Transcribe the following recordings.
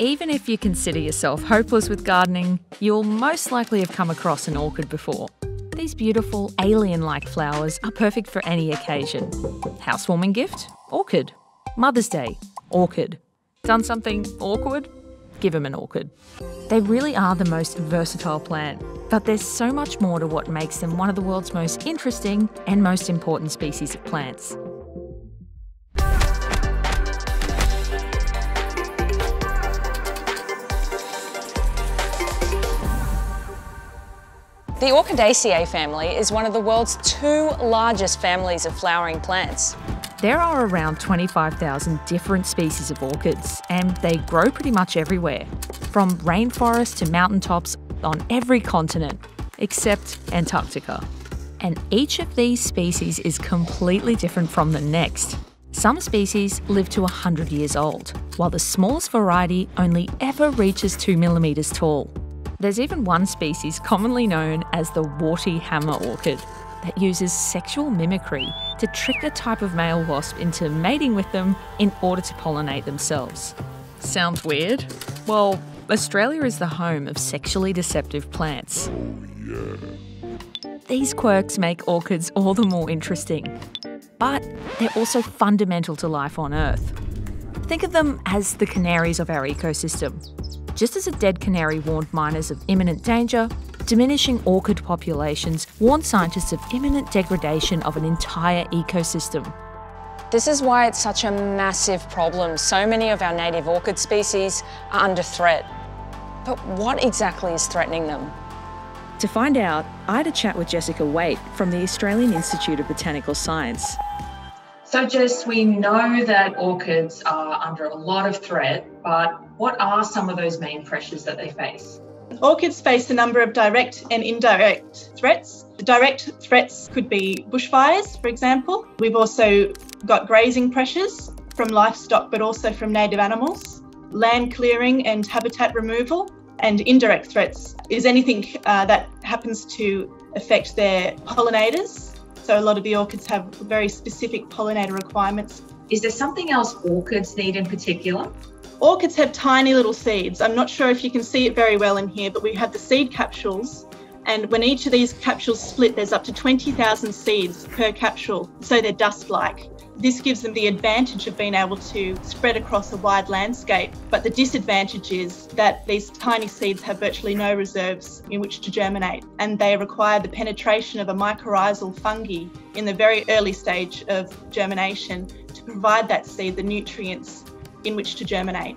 Even if you consider yourself hopeless with gardening, you'll most likely have come across an orchid before. These beautiful, alien like flowers are perfect for any occasion. Housewarming gift? Orchid. Mother's Day? Orchid. Done something awkward? Give them an orchid. They really are the most versatile plant, but there's so much more to what makes them one of the world's most interesting and most important species of plants. The Orchidaceae family is one of the world's two largest families of flowering plants. There are around 25,000 different species of orchids, and they grow pretty much everywhere, from rainforests to mountaintops on every continent, except Antarctica. And each of these species is completely different from the next. Some species live to 100 years old, while the smallest variety only ever reaches 2 millimetres tall. There's even one species commonly known as the warty hammer orchid that uses sexual mimicry to trick a type of male wasp into mating with them in order to pollinate themselves. Sounds weird? Well, Australia is the home of sexually deceptive plants. Oh, These quirks make orchids all the more interesting, but they're also fundamental to life on Earth. Think of them as the canaries of our ecosystem. Just as a dead canary warned miners of imminent danger, diminishing orchid populations warned scientists of imminent degradation of an entire ecosystem. This is why it's such a massive problem. So many of our native orchid species are under threat. But what exactly is threatening them? To find out, I had a chat with Jessica Wait from the Australian Institute of Botanical Science. So, Jess, we know that orchids are under a lot of threat, but what are some of those main pressures that they face? Orchids face a number of direct and indirect threats. The direct threats could be bushfires, for example. We've also got grazing pressures from livestock, but also from native animals, land clearing and habitat removal. And indirect threats is anything uh, that happens to affect their pollinators. So, a lot of the orchids have very specific pollinator requirements. Is there something else orchids need in particular? Orchids have tiny little seeds. I'm not sure if you can see it very well in here, but we have the seed capsules. And when each of these capsules split, there's up to 20,000 seeds per capsule, so they're dust like. This gives them the advantage of being able to spread across a wide landscape, but the disadvantage is that these tiny seeds have virtually no reserves in which to germinate, and they require the penetration of a mycorrhizal fungi in the very early stage of germination to provide that seed the nutrients in which to germinate.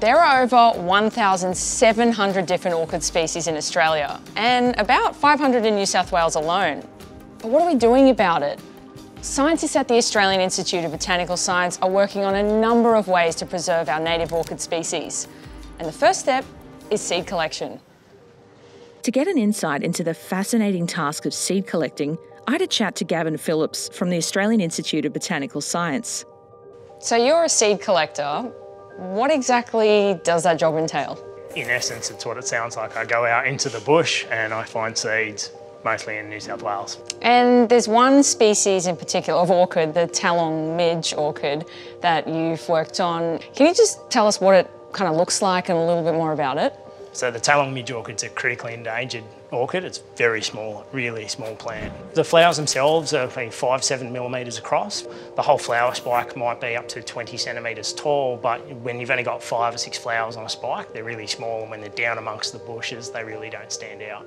There are over 1,700 different orchid species in Australia and about 500 in New South Wales alone. But what are we doing about it? Scientists at the Australian Institute of Botanical Science are working on a number of ways to preserve our native orchid species. And the first step is seed collection. To get an insight into the fascinating task of seed collecting, I had a chat to Gavin Phillips from the Australian Institute of Botanical Science. So you're a seed collector. What exactly does that job entail? In essence, it's what it sounds like. I go out into the bush and I find seeds, mostly in New South Wales. And there's one species in particular of orchid, the Tallong midge orchid, that you've worked on. Can you just tell us what it kind of looks like and a little bit more about it? So the Tallong midge orchid's a critically endangered orchid. It's very small, really small plant. The flowers themselves are five, seven millimetres across. The whole flower spike might be up to 20 centimetres tall, but when you've only got five or six flowers on a spike, they're really small, and when they're down amongst the bushes, they really don't stand out.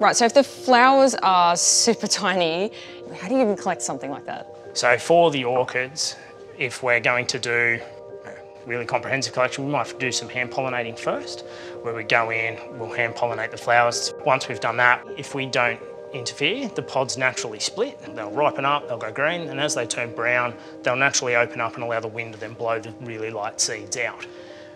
Right, so if the flowers are super tiny, how do you even collect something like that? So for the orchids, if we're going to do a really comprehensive collection, we might do some hand pollinating first, where we go in, we'll hand pollinate the flowers. Once we've done that, if we don't interfere, the pods naturally split, they'll ripen up, they'll go green, and as they turn brown, they'll naturally open up and allow the wind to then blow the really light seeds out.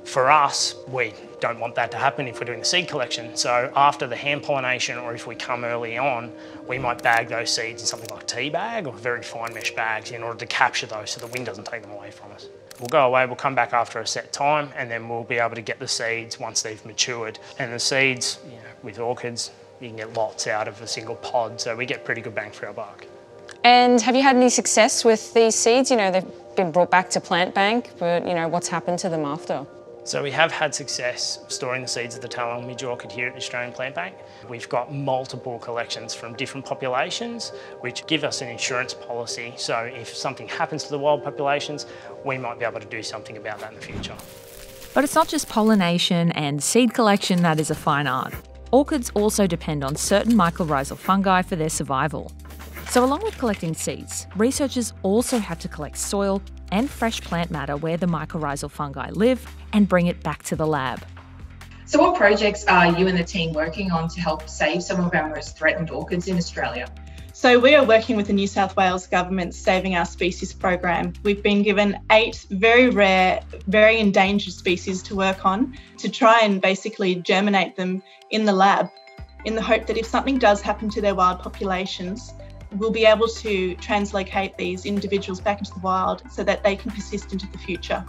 For us, we don't want that to happen if we're doing the seed collection. So after the hand pollination or if we come early on, we might bag those seeds in something like a tea bag or very fine mesh bags in order to capture those so the wind doesn't take them away from us. We'll go away, we'll come back after a set time and then we'll be able to get the seeds once they've matured. And the seeds, you know, with orchids, you can get lots out of a single pod, so we get pretty good bang for our buck. And have you had any success with these seeds? You know, they've been brought back to Plant Bank, but you know, what's happened to them after? So we have had success storing the seeds of the Tallong midge orchid here at the Australian Plant Bank. We've got multiple collections from different populations which give us an insurance policy so if something happens to the wild populations we might be able to do something about that in the future. But it's not just pollination and seed collection that is a fine art. Orchids also depend on certain mycorrhizal fungi for their survival. So, along with collecting seeds, researchers also have to collect soil and fresh plant matter where the mycorrhizal fungi live and bring it back to the lab. So, what projects are you and the team working on to help save some of our most threatened orchids in Australia? So, we are working with the New South Wales Government's Saving Our Species program. We've been given eight very rare, very endangered species to work on to try and basically germinate them in the lab in the hope that if something does happen to their wild populations, we'll be able to translocate these individuals back into the wild so that they can persist into the future.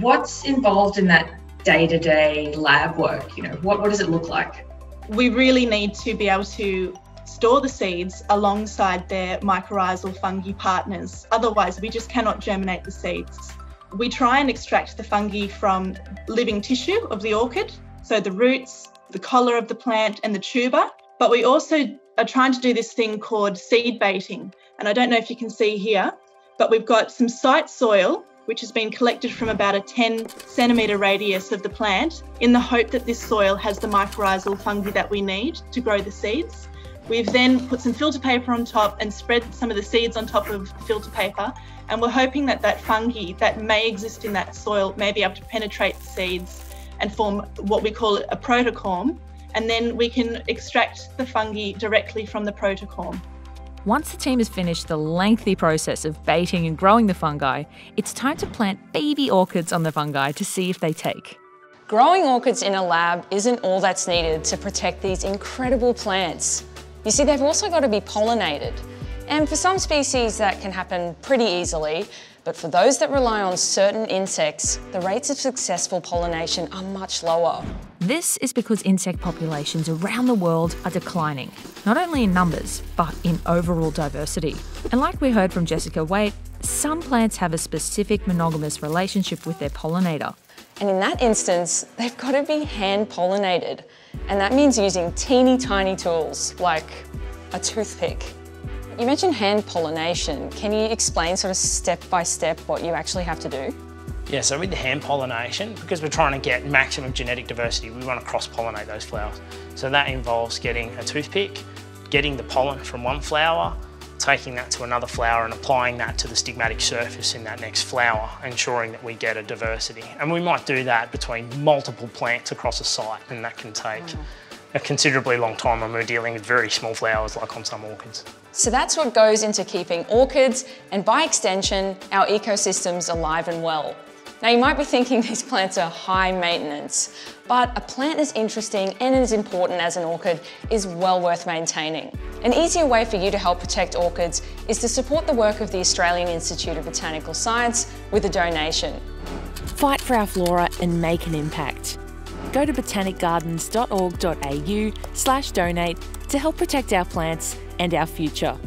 What's involved in that day to day lab work? You know, what, what does it look like? We really need to be able to store the seeds alongside their mycorrhizal fungi partners. Otherwise, we just cannot germinate the seeds. We try and extract the fungi from living tissue of the orchid, so the roots, the collar of the plant, and the tuber. But we also are trying to do this thing called seed baiting. And I don't know if you can see here, but we've got some site soil which has been collected from about a 10 centimetre radius of the plant in the hope that this soil has the mycorrhizal fungi that we need to grow the seeds. We've then put some filter paper on top and spread some of the seeds on top of filter paper. And we're hoping that that fungi that may exist in that soil may be able to penetrate the seeds and form what we call a protocorm, and then we can extract the fungi directly from the protocorm. Once the team has finished the lengthy process of baiting and growing the fungi, it's time to plant baby orchids on the fungi to see if they take. Growing orchids in a lab isn't all that's needed to protect these incredible plants. You see, they've also got to be pollinated. And for some species that can happen pretty easily, but for those that rely on certain insects, the rates of successful pollination are much lower. This is because insect populations around the world are declining, not only in numbers, but in overall diversity. And like we heard from Jessica Wait, some plants have a specific monogamous relationship with their pollinator. And in that instance, they've got to be hand pollinated. And that means using teeny tiny tools like a toothpick. You mentioned hand pollination. Can you explain sort of step by step what you actually have to do? Yeah, so with the hand pollination, because we're trying to get maximum genetic diversity, we want to cross pollinate those flowers. So that involves getting a toothpick, getting the pollen from one flower, taking that to another flower and applying that to the stigmatic surface in that next flower, ensuring that we get a diversity. And we might do that between multiple plants across a site and that can take mm. a considerably long time when we're dealing with very small flowers like on some orchids. So that's what goes into keeping orchids and by extension, our ecosystems alive and well. Now you might be thinking these plants are high maintenance, but a plant as interesting and as important as an orchid is well worth maintaining. An easier way for you to help protect orchids is to support the work of the Australian Institute of Botanical Science with a donation. Fight for our flora and make an impact. Go to botanicgardens.org.au slash donate to help protect our plants and our future.